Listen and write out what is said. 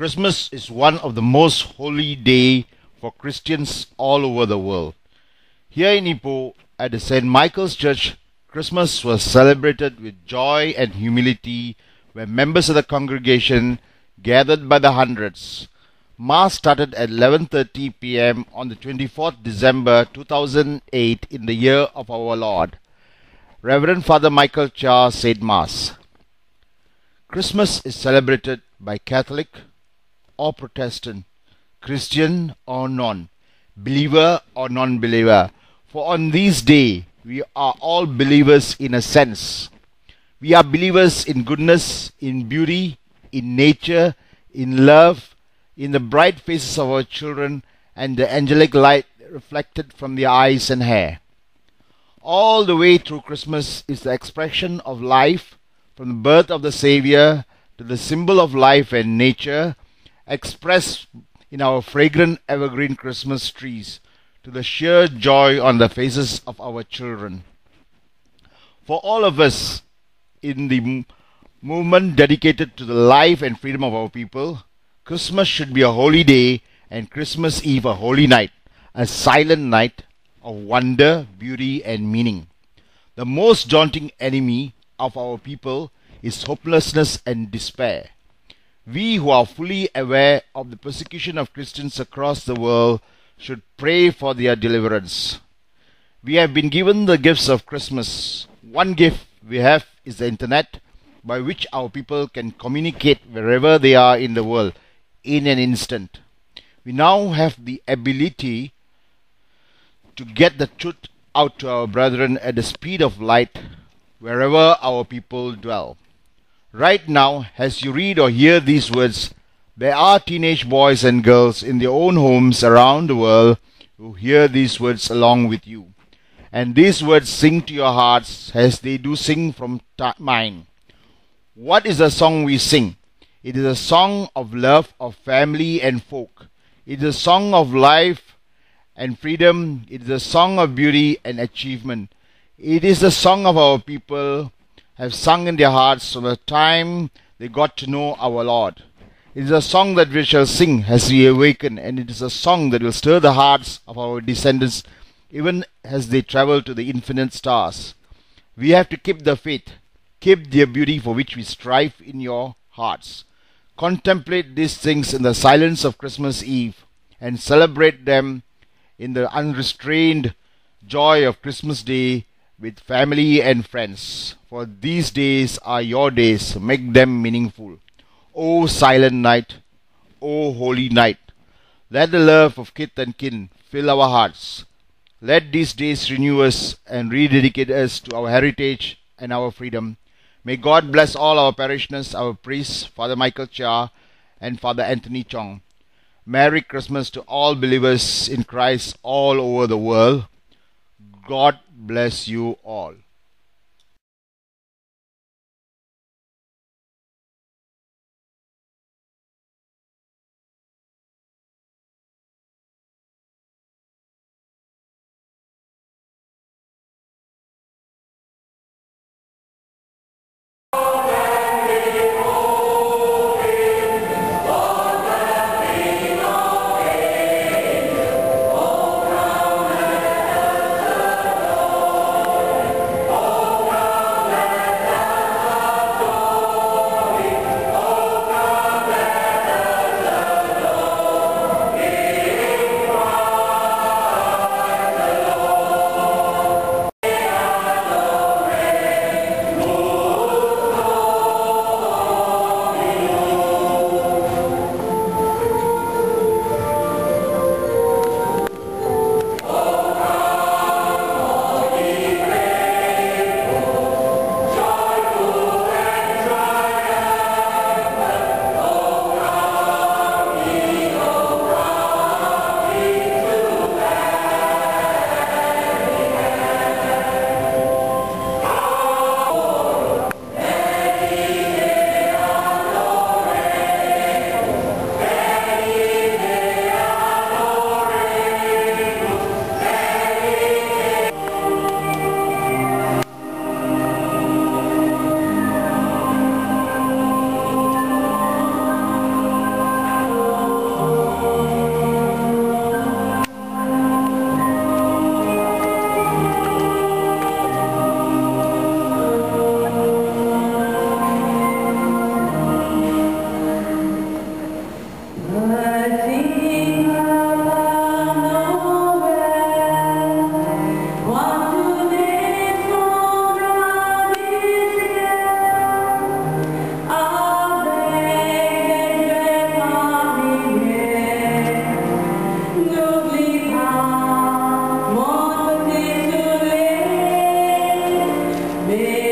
Christmas is one of the most holy day for Christians all over the world. Here in Ipoh, at the St. Michael's Church, Christmas was celebrated with joy and humility where members of the congregation gathered by the hundreds. Mass started at 11:30 p.m. on the 24th December 2008 in the year of our Lord. Reverend Father Michael Chia said Mass. Christmas is celebrated by Catholic or Protestant, Christian or non, believer or non believer. For on this day, we are all believers in a sense. We are believers in goodness, in beauty, in nature, in love, in the bright faces of our children, and the angelic light reflected from their eyes and hair. All the way through Christmas is the expression of life from the birth of the Savior to the symbol of life and nature expressed in our fragrant evergreen Christmas trees to the sheer joy on the faces of our children. For all of us in the movement dedicated to the life and freedom of our people, Christmas should be a holy day and Christmas Eve a holy night, a silent night of wonder, beauty, and meaning. The most daunting enemy of our people is hopelessness and despair. We who are fully aware of the persecution of Christians across the world should pray for their deliverance. We have been given the gifts of Christmas. One gift we have is the internet by which our people can communicate wherever they are in the world in an instant. We now have the ability to get the truth out to our brethren at the speed of light wherever our people dwell. Right now, as you read or hear these words, there are teenage boys and girls in their own homes around the world who hear these words along with you. And these words sing to your hearts as they do sing from ta- mine. What is the song we sing? It is a song of love, of family and folk. It is a song of life and freedom. It is a song of beauty and achievement. It is the song of our people have sung in their hearts from the time they got to know our Lord. It is a song that we shall sing as we awaken, and it is a song that will stir the hearts of our descendants even as they travel to the infinite stars. We have to keep the faith, keep the beauty for which we strive in your hearts. Contemplate these things in the silence of Christmas Eve and celebrate them in the unrestrained joy of Christmas Day with family and friends. For these days are your days, make them meaningful. O silent night, O holy night, let the love of kith and kin fill our hearts. Let these days renew us and rededicate us to our heritage and our freedom. May God bless all our parishioners, our priests, Father Michael Chia and Father Anthony Chong. Merry Christmas to all believers in Christ all over the world. God bless you all. Amém.